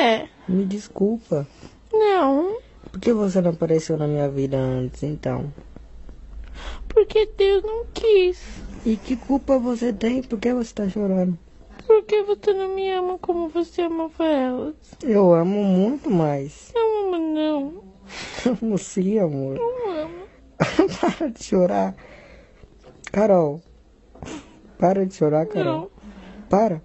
É. Me desculpa. Não. Por que você não apareceu na minha vida antes, então? Porque Deus não quis. E que culpa você tem? Por que você tá chorando? Porque você não me ama como você amava elas. Eu amo muito mais. Não amo, não. Amo sim, amor. Não amo. Para de chorar. Carol. Para de chorar, Carol. Não. Para.